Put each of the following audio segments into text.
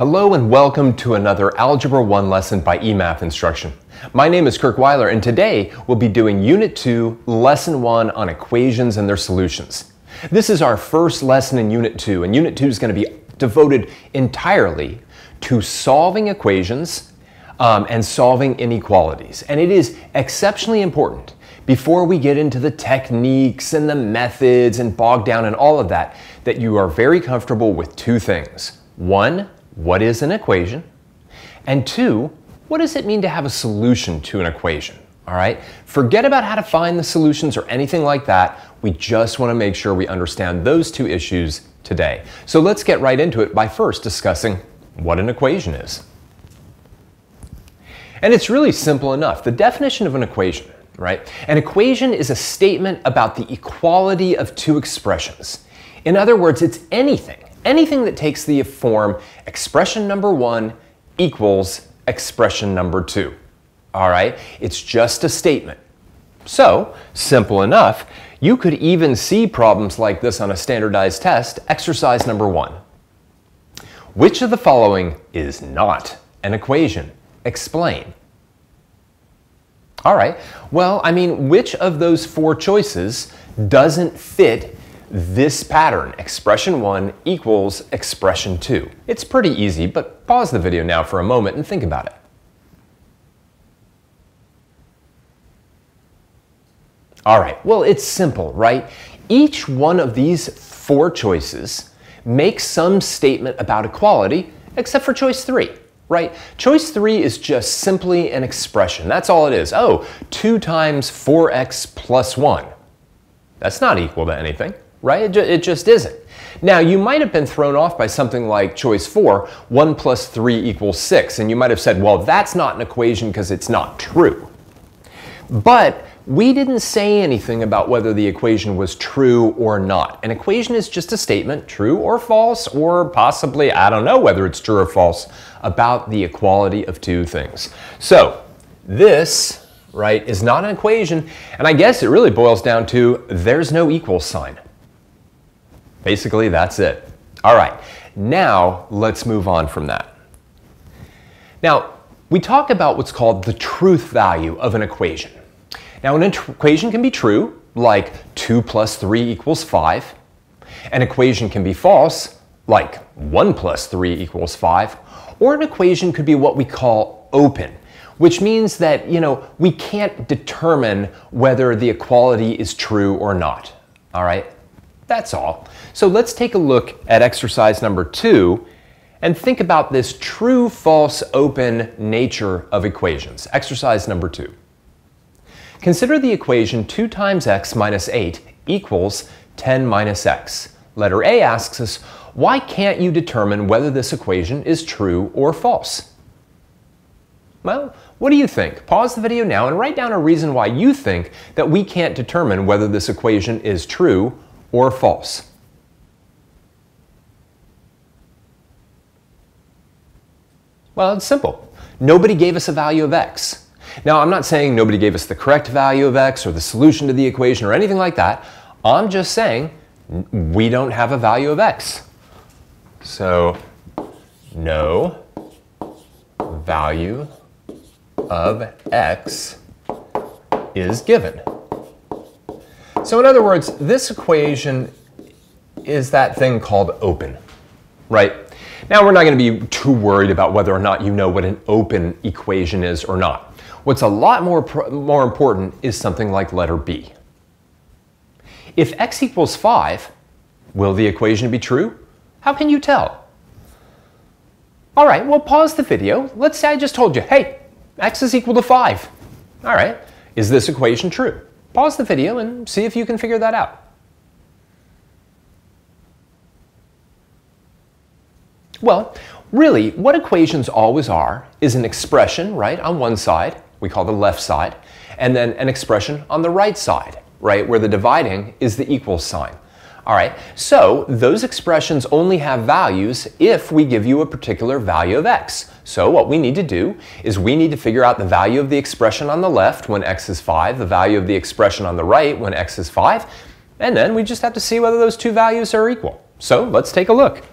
Hello and welcome to another Algebra 1 lesson by eMath Instruction. My name is Kirk Weiler and today we'll be doing Unit 2, Lesson 1 on equations and their solutions. This is our first lesson in Unit 2 and Unit 2 is going to be devoted entirely to solving equations um, and solving inequalities. And it is exceptionally important before we get into the techniques and the methods and bog down and all of that, that you are very comfortable with two things. One, what is an equation? And two, what does it mean to have a solution to an equation? All right, forget about how to find the solutions or anything like that. We just want to make sure we understand those two issues today. So let's get right into it by first discussing what an equation is. And it's really simple enough. The definition of an equation, right? An equation is a statement about the equality of two expressions. In other words, it's anything anything that takes the form expression number one equals expression number two. All right, it's just a statement. So, simple enough, you could even see problems like this on a standardized test, exercise number one. Which of the following is not an equation? Explain. All right, well, I mean, which of those four choices doesn't fit this pattern, expression 1 equals expression 2. It's pretty easy, but pause the video now for a moment and think about it. All right, well, it's simple, right? Each one of these four choices makes some statement about equality, except for choice 3, right? Choice 3 is just simply an expression. That's all it is. Oh, two times 4x plus 1. That's not equal to anything right? It, ju it just isn't. Now, you might have been thrown off by something like choice 4, 1 plus 3 equals 6, and you might have said, well, that's not an equation because it's not true. But we didn't say anything about whether the equation was true or not. An equation is just a statement, true or false, or possibly, I don't know whether it's true or false, about the equality of two things. So, this, right, is not an equation, and I guess it really boils down to there's no equal sign. Basically, that's it. All right, now let's move on from that. Now, we talk about what's called the truth value of an equation. Now, an equation can be true, like 2 plus 3 equals 5. An equation can be false, like 1 plus 3 equals 5. Or an equation could be what we call open, which means that, you know, we can't determine whether the equality is true or not. All right? That's all. So let's take a look at exercise number two and think about this true-false open nature of equations. Exercise number two. Consider the equation 2 times x minus 8 equals 10 minus x. Letter A asks us, why can't you determine whether this equation is true or false? Well, what do you think? Pause the video now and write down a reason why you think that we can't determine whether this equation is true or false? Well, it's simple. Nobody gave us a value of x. Now, I'm not saying nobody gave us the correct value of x or the solution to the equation or anything like that. I'm just saying we don't have a value of x. So, no value of x is given. So in other words, this equation is that thing called open, right? Now we're not going to be too worried about whether or not you know what an open equation is or not. What's a lot more, more important is something like letter B. If x equals 5, will the equation be true? How can you tell? All right, well, pause the video. Let's say I just told you, hey, x is equal to 5. All right, is this equation true? Pause the video and see if you can figure that out. Well, really, what equations always are is an expression, right, on one side, we call the left side, and then an expression on the right side, right, where the dividing is the equal sign. All right, so those expressions only have values if we give you a particular value of x. So what we need to do is we need to figure out the value of the expression on the left when x is 5, the value of the expression on the right when x is 5, and then we just have to see whether those two values are equal. So let's take a look.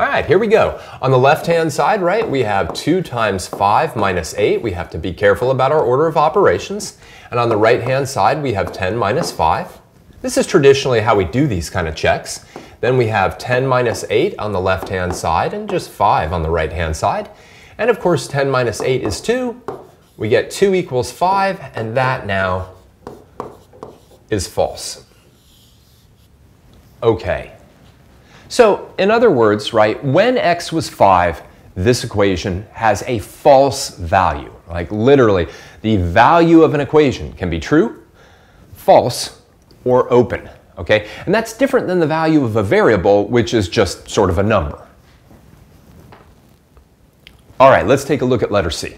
All right, here we go. On the left-hand side, right, we have 2 times 5 minus 8. We have to be careful about our order of operations. And on the right-hand side, we have 10 minus 5. This is traditionally how we do these kind of checks. Then we have 10 minus 8 on the left-hand side and just 5 on the right-hand side. And of course, 10 minus 8 is 2. We get 2 equals 5, and that now is false. Okay. So in other words, right, when x was 5, this equation has a false value. Like literally, the value of an equation can be true, false, or open. Okay? And that's different than the value of a variable, which is just sort of a number. All right, let's take a look at letter C.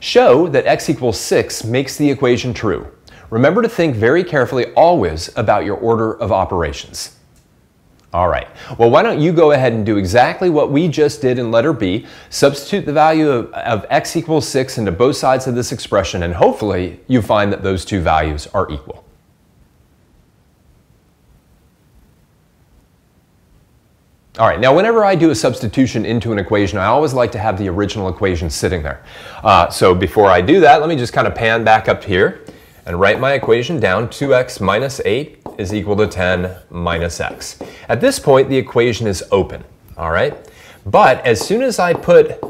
Show that x equals 6 makes the equation true. Remember to think very carefully always about your order of operations. All right, well, why don't you go ahead and do exactly what we just did in letter B, substitute the value of, of, x equals 6 into both sides of this expression, and hopefully you find that those two values are equal. All right, now whenever I do a substitution into an equation, I always like to have the original equation sitting there. Uh, so before I do that, let me just kind of pan back up here and write my equation down. 2x minus 8 is equal to 10 minus x. At this point, the equation is open, all right? But as soon as I put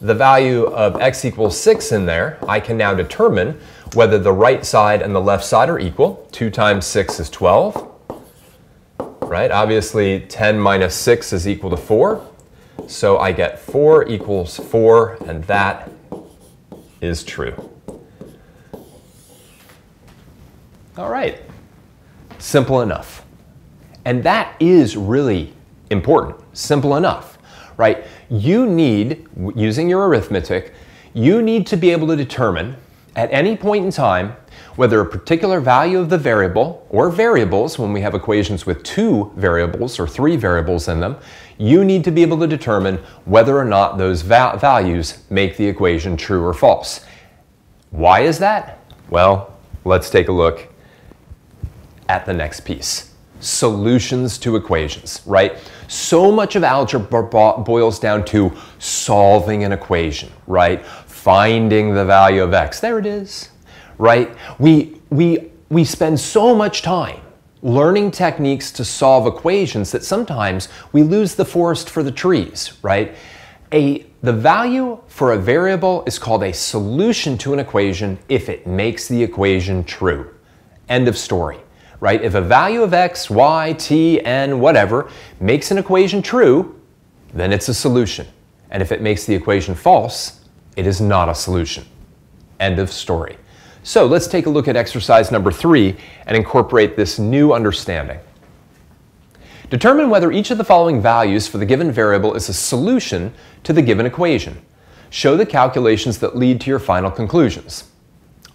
the value of x equals 6 in there, I can now determine whether the right side and the left side are equal. 2 times 6 is 12, right? Obviously, 10 minus 6 is equal to 4. So I get 4 equals 4, and that is true. All right. Simple enough. And that is really important. Simple enough, right? You need, using your arithmetic, you need to be able to determine at any point in time whether a particular value of the variable or variables, when we have equations with two variables or three variables in them, you need to be able to determine whether or not those va values make the equation true or false. Why is that? Well, let's take a look at the next piece. Solutions to equations, right? So much of algebra boils down to solving an equation, right? Finding the value of x. There it is, right? We, we, we spend so much time learning techniques to solve equations that sometimes we lose the forest for the trees, right? A, the value for a variable is called a solution to an equation if it makes the equation true. End of story right? If a value of x, y, t, n, whatever makes an equation true, then it's a solution. And if it makes the equation false, it is not a solution. End of story. So let's take a look at exercise number three and incorporate this new understanding. Determine whether each of the following values for the given variable is a solution to the given equation. Show the calculations that lead to your final conclusions.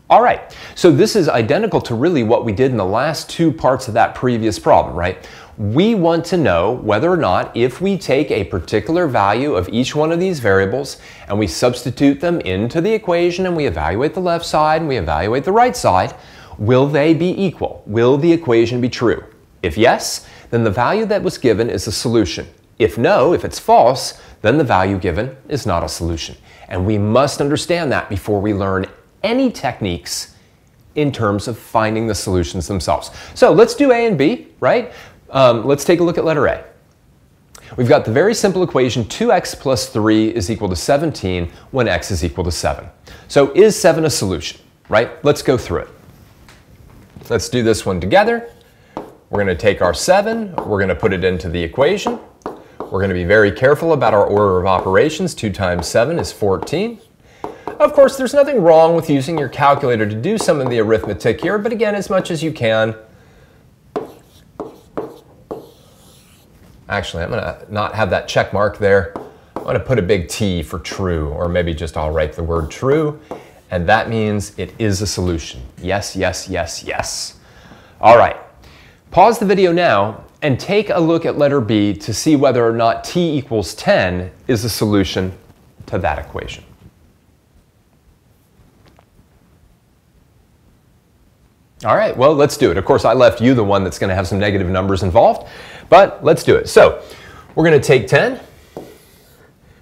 All right, so this is identical to really what we did in the last two parts of that previous problem, right? We want to know whether or not if we take a particular value of each one of these variables and we substitute them into the equation and we evaluate the left side and we evaluate the right side, will they be equal? Will the equation be true? If yes, then the value that was given is a solution. If no, if it's false, then the value given is not a solution. And we must understand that before we learn any techniques in terms of finding the solutions themselves. So let's do A and B, right? Um, let's take a look at letter A. We've got the very simple equation 2x plus 3 is equal to 17 when x is equal to 7. So is 7 a solution, right? Let's go through it. Let's do this one together. We're going to take our 7, we're going to put it into the equation. We're going to be very careful about our order of operations. 2 times 7 is 14. Of course, there's nothing wrong with using your calculator to do some of the arithmetic here, but again, as much as you can. Actually, I'm going to not have that check mark there. I'm going to put a big T for true, or maybe just I'll write the word true, and that means it is a solution. Yes, yes, yes, yes. All right. Pause the video now and take a look at letter B to see whether or not t equals 10 is a solution to that equation. All right, well, let's do it. Of course, I left you the one that's going to have some negative numbers involved, but let's do it. So we're going to take 10.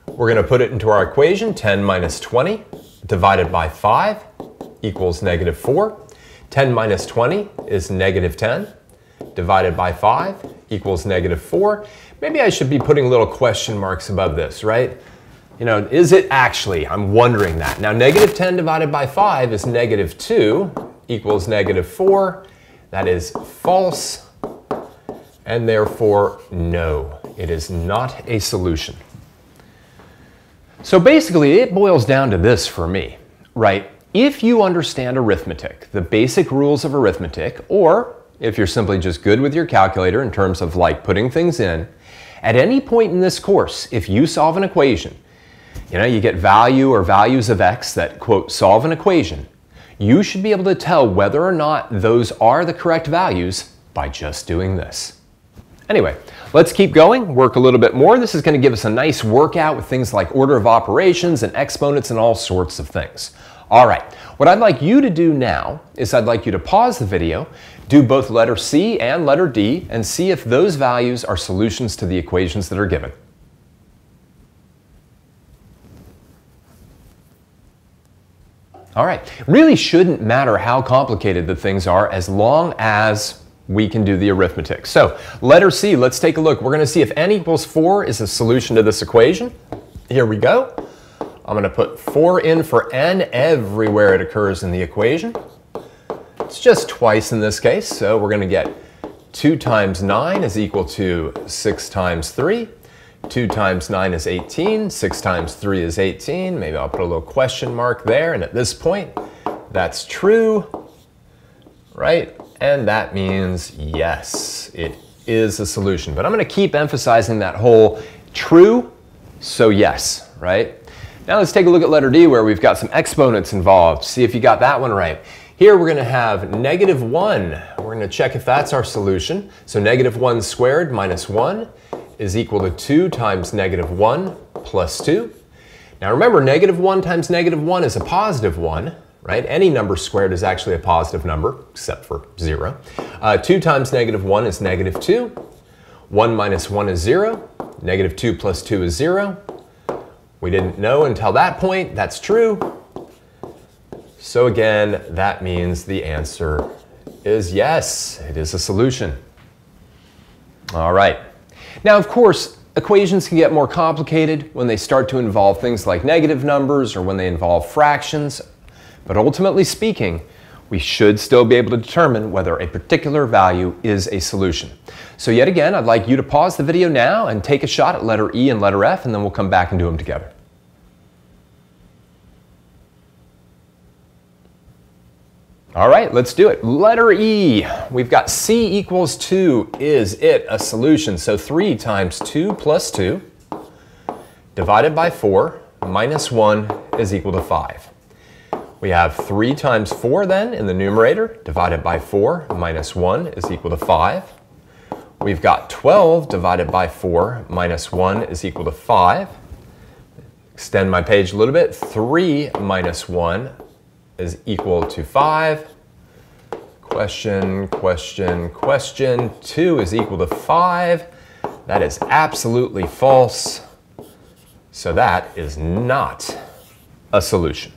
We're going to put it into our equation, 10 minus 20 divided by 5 equals negative 4. 10 minus 20 is negative 10 divided by 5 equals negative 4. Maybe I should be putting little question marks above this, right? You know, is it actually? I'm wondering that. Now, negative 10 divided by 5 is negative 2 equals negative 4. That is false, and therefore no, it is not a solution. So basically, it boils down to this for me, right? If you understand arithmetic, the basic rules of arithmetic, or if you're simply just good with your calculator in terms of like putting things in, at any point in this course, if you solve an equation, you know, you get value or values of x that, quote, solve an equation, you should be able to tell whether or not those are the correct values by just doing this. Anyway, let's keep going, work a little bit more. This is going to give us a nice workout with things like order of operations and exponents and all sorts of things. All right, what I'd like you to do now is I'd like you to pause the video, do both letter C and letter D, and see if those values are solutions to the equations that are given. All right, really shouldn't matter how complicated the things are as long as we can do the arithmetic. So letter C, let's take a look. We're gonna see if n equals four is a solution to this equation. Here we go. I'm gonna put four in for n everywhere it occurs in the equation. It's just twice in this case, so we're gonna get two times nine is equal to six times three. 2 times 9 is 18, 6 times 3 is 18. Maybe I'll put a little question mark there, and at this point, that's true, right? And that means yes, it is a solution. But I'm going to keep emphasizing that whole true, so yes, right? Now let's take a look at letter D where we've got some exponents involved. See if you got that one right. Here we're going to have negative 1. We're going to check if that's our solution. So negative 1 squared minus 1 is equal to 2 times negative 1 plus 2. Now remember, negative 1 times negative 1 is a positive 1, right? Any number squared is actually a positive number, except for 0. Uh, 2 times negative 1 is negative 2. 1 minus 1 is 0. Negative 2 plus 2 is 0. We didn't know until that point. That's true. So again, that means the answer is yes. It is a solution. All right. Now, of course, equations can get more complicated when they start to involve things like negative numbers or when they involve fractions, but ultimately speaking, we should still be able to determine whether a particular value is a solution. So yet again, I'd like you to pause the video now and take a shot at letter E and letter F, and then we'll come back and do them together. All right, let's do it. Letter E, we've got C equals 2. Is it a solution? So 3 times 2 plus 2 divided by 4 minus 1 is equal to 5. We have 3 times 4 then in the numerator divided by 4 minus 1 is equal to 5. We've got 12 divided by 4 minus 1 is equal to 5. Extend my page a little bit. 3 minus 1 is equal to 5. Question, question, question. 2 is equal to 5. That is absolutely false. So that is not a solution.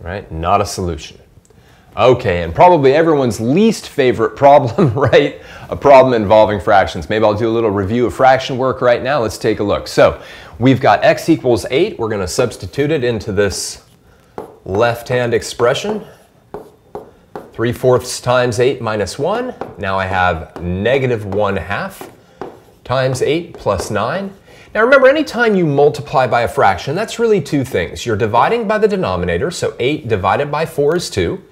Right? Not a solution. Okay, and probably everyone's least favorite problem, right? A problem involving fractions. Maybe I'll do a little review of fraction work right now. Let's take a look. So we've got x equals 8. We're going to substitute it into this left-hand expression. 3 fourths times 8 minus 1. Now I have negative 1 half times 8 plus 9. Now remember, anytime you multiply by a fraction, that's really two things. You're dividing by the denominator, so 8 divided by 4 is 2.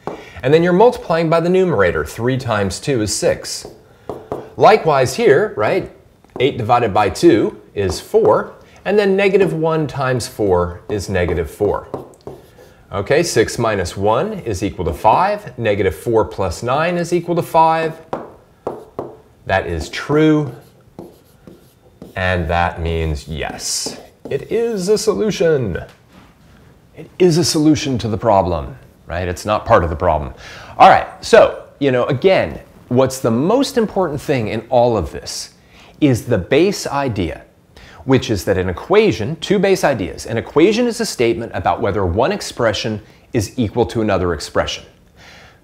And then you're multiplying by the numerator, 3 times 2 is 6. Likewise here, right, 8 divided by 2 is 4. And then negative 1 times 4 is negative 4. Okay, 6 minus 1 is equal to 5. Negative 4 plus 9 is equal to 5. That is true. And that means yes. It is a solution. It is a solution to the problem, right? It's not part of the problem. All right, so, you know, again, what's the most important thing in all of this is the base idea, which is that an equation, two base ideas, an equation is a statement about whether one expression is equal to another expression.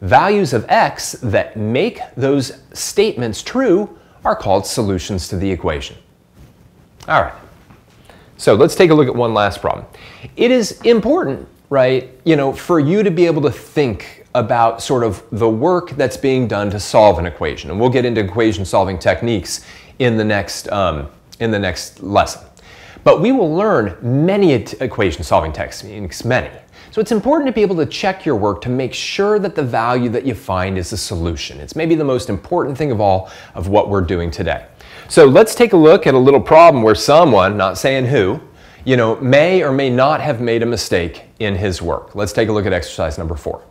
Values of x that make those statements true are called solutions to the equation. All right. So let's take a look at one last problem. It is important, right, you know, for you to be able to think about sort of the work that's being done to solve an equation. And we'll get into equation solving techniques in the next, um, in the next lesson. But we will learn many equation solving techniques, many. So it's important to be able to check your work to make sure that the value that you find is a solution. It's maybe the most important thing of all of what we're doing today. So let's take a look at a little problem where someone, not saying who, you know, may or may not have made a mistake in his work. Let's take a look at exercise number four.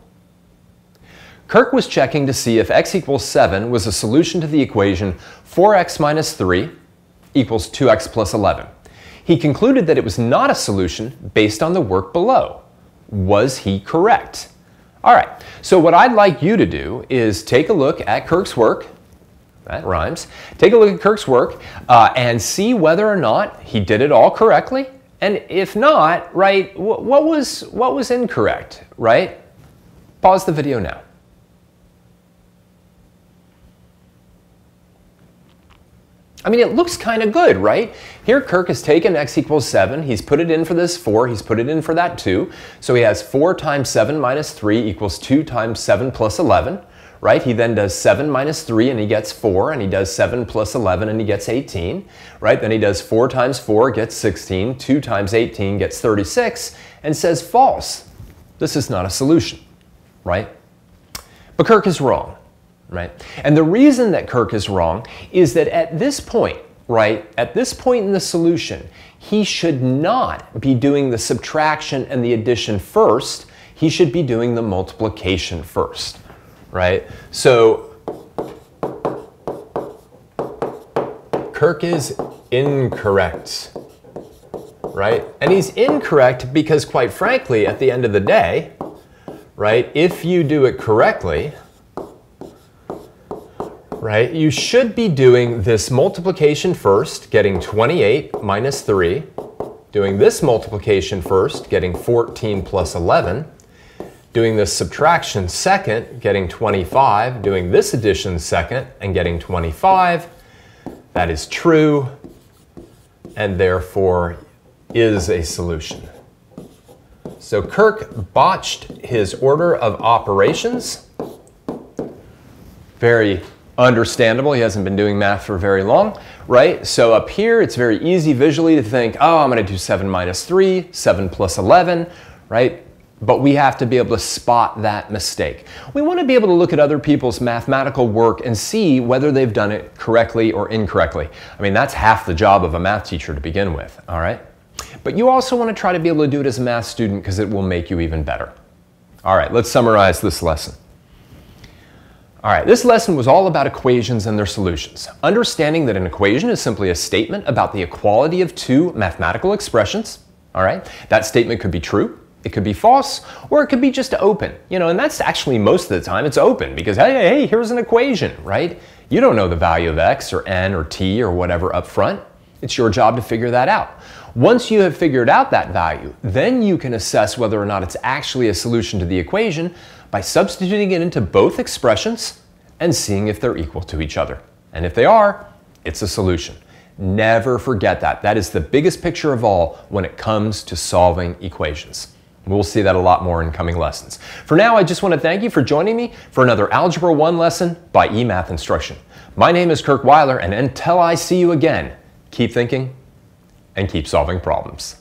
Kirk was checking to see if x equals 7 was a solution to the equation 4x minus 3 equals 2x plus 11. He concluded that it was not a solution based on the work below. Was he correct? All right, so what I'd like you to do is take a look at Kirk's work. That rhymes. Take a look at Kirk's work uh, and see whether or not he did it all correctly. And if not, right, what was, what was incorrect, right? Pause the video now. I mean, it looks kind of good, right? Here, Kirk has taken x equals 7. He's put it in for this 4. He's put it in for that 2. So he has 4 times 7 minus 3 equals 2 times 7 plus 11, right? He then does 7 minus 3 and he gets 4, and he does 7 plus 11 and he gets 18, right? Then he does 4 times 4 gets 16, 2 times 18 gets 36, and says false. This is not a solution, right? But Kirk is wrong right? And the reason that Kirk is wrong is that at this point, right, at this point in the solution, he should not be doing the subtraction and the addition first. He should be doing the multiplication first, right? So Kirk is incorrect, right? And he's incorrect because quite frankly, at the end of the day, right, if you do it correctly, right? You should be doing this multiplication first, getting 28 minus 3, doing this multiplication first, getting 14 plus 11, doing this subtraction second, getting 25, doing this addition second, and getting 25. That is true, and therefore is a solution. So Kirk botched his order of operations. Very Understandable, he hasn't been doing math for very long, right? So up here, it's very easy visually to think, oh, I'm gonna do seven minus three, seven plus 11, right? But we have to be able to spot that mistake. We wanna be able to look at other people's mathematical work and see whether they've done it correctly or incorrectly. I mean, that's half the job of a math teacher to begin with, all right? But you also wanna try to be able to do it as a math student because it will make you even better. All right, let's summarize this lesson. All right, this lesson was all about equations and their solutions. Understanding that an equation is simply a statement about the equality of two mathematical expressions. All right, that statement could be true, it could be false, or it could be just open. You know, and that's actually most of the time it's open because hey, hey, here's an equation, right? You don't know the value of x or n or t or whatever up front. It's your job to figure that out. Once you have figured out that value, then you can assess whether or not it's actually a solution to the equation by substituting it into both expressions and seeing if they're equal to each other. And if they are, it's a solution. Never forget that. That is the biggest picture of all when it comes to solving equations. We'll see that a lot more in coming lessons. For now, I just want to thank you for joining me for another Algebra 1 lesson by eMath Instruction. My name is Kirk Weiler, and until I see you again, keep thinking and keep solving problems.